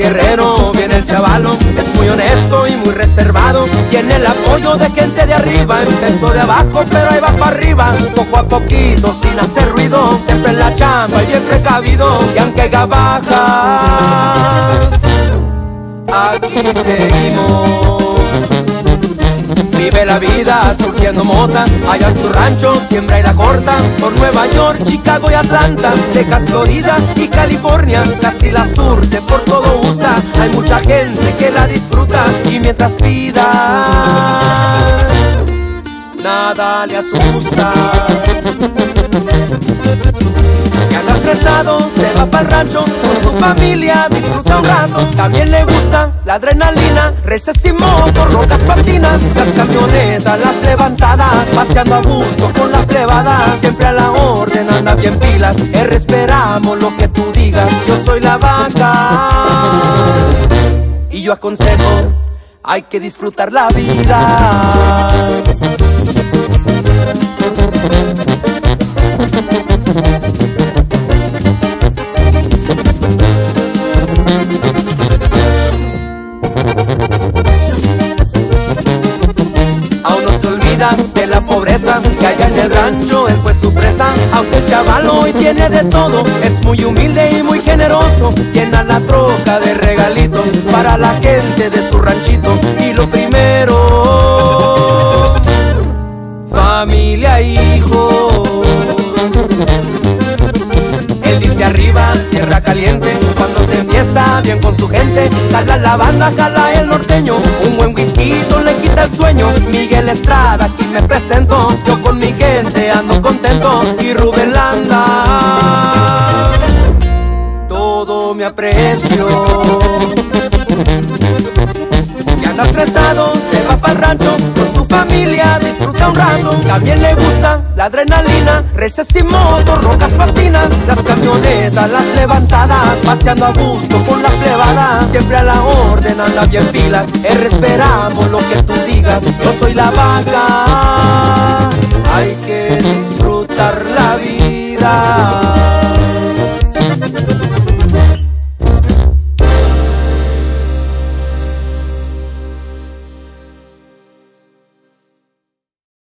Guerrero viene el chavalo, es muy honesto y muy reservado. Tiene el apoyo de gente de arriba, empezó de abajo pero ahí va para arriba. Poco a poquito, sin hacer ruido, siempre en la chamba y bien precavido. Y aunque haga bajas, aquí seguimos. La vida surgiendo mota, allá en su rancho siembra y la corta. Por Nueva York, Chicago y Atlanta, Texas, Florida y California, casi la surte, por todo USA. Hay mucha gente que la disfruta y mientras pida, nada le asusta. Se va para rancho con su familia, disfruta un rato. También le gusta la adrenalina, reces y motos, rocas patinas, las camionetas, las levantadas, paseando a gusto con la plebada. Siempre a la orden, anda bien pilas, R esperamos lo que tú digas. Yo soy la vaca y yo aconsejo, hay que disfrutar la vida. Que allá en el rancho él fue su presa. Aunque el chaval hoy tiene de todo, es muy humilde y muy generoso. Llena la troca de regalitos para la gente de su ranchito. Y lo primero, familia hijos. Él dice arriba, tierra caliente, cuando se bien con su gente. Jala la banda, jala el norteño, un buen whisky le quita el sueño. Miguel Estrada, aquí me presento, yo con mi gente ando contento. Y Rubén Landa, todo me aprecio. Si anda estresado, se va para rancho con su familia, disfruta También le gusta la adrenalina, reces y motos, rocas patinas, las camionetas, las levantadas, paseando a gusto con la plebada. Siempre a la orden, anda bien pilas, R esperamos lo que tú digas. Yo soy la vaca,